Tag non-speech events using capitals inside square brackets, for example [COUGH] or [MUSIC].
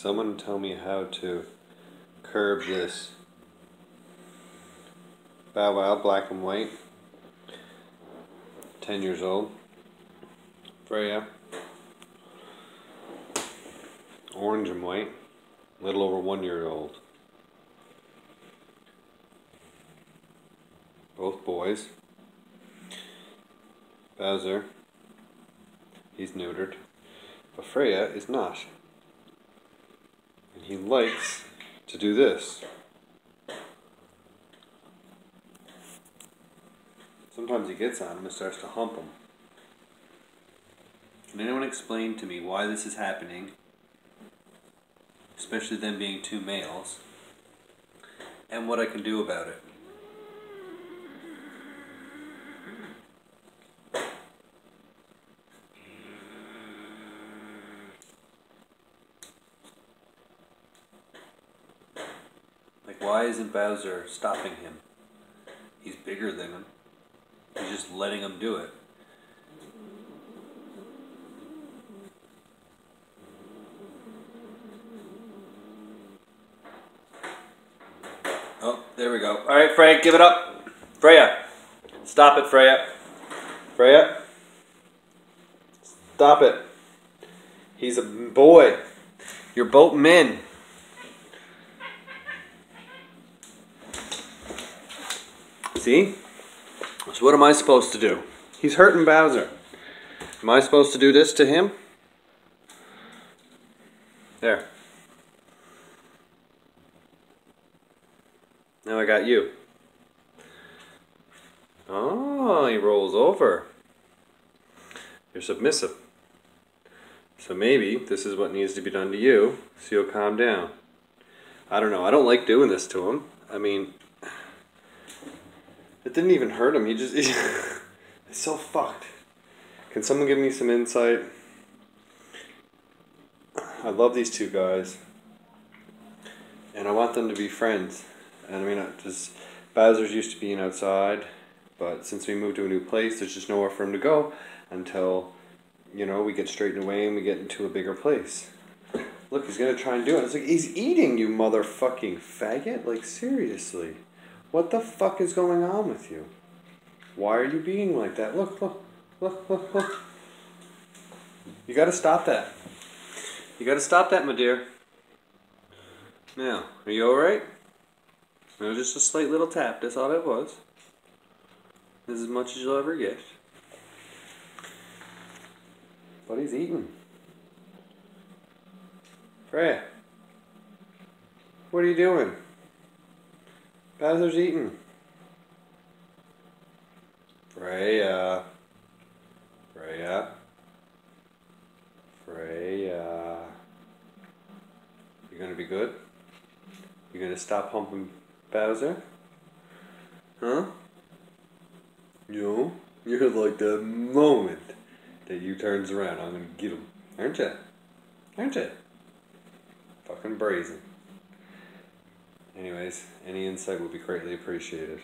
Someone tell me how to curb this. Bow Wow, black and white. 10 years old. Fraya. Orange and white. Little over one year old. Both boys. Bowser. He's neutered. But Fraya is not. He likes to do this. Sometimes he gets on him and starts to hump him. Can anyone explain to me why this is happening? Especially them being two males. And what I can do about it. Why isn't Bowser stopping him? He's bigger than him. He's just letting him do it. Oh, there we go. All right, Fraya, give it up. Fraya, stop it, Fraya. Fraya, stop it. He's a boy. You're both men. See? So what am I supposed to do? He's hurting Bowser. Am I supposed to do this to him? There. Now I got you. Oh, he rolls over. You're submissive. So maybe this is what needs to be done to you so you'll calm down. I don't know. I don't like doing this to him. I mean, it didn't even hurt him. He just. [LAUGHS] He's so fucked. Can someone give me some insight? I love these two guys. And I want them to be friends. And I mean, just Bowser's used to being outside, but since we moved to a new place, there's just nowhere for him to go until, you know, we get straightened away and we get into a bigger place. Look, he's gonna try and do it. It's like he's eating you, motherfucking faggot. Like seriously, what the fuck is going on with you? Why are you being like that? Look, look, look, look, look. You gotta stop that. You gotta stop that, my dear. Now, are you alright? Was just a slight little tap, that's all it was. This is as much as you'll ever get. But he's eating. Fraya. What are you doing? Bowser's eating. Fraya. Fraya. Fraya. You're gonna be good? You're gonna stop humping Bowser? Huh? No? You're like the moment that you turns around, I'm gonna get him. Aren't you? Aren't you? Fucking brazen. Anyways, any insight would be greatly appreciated.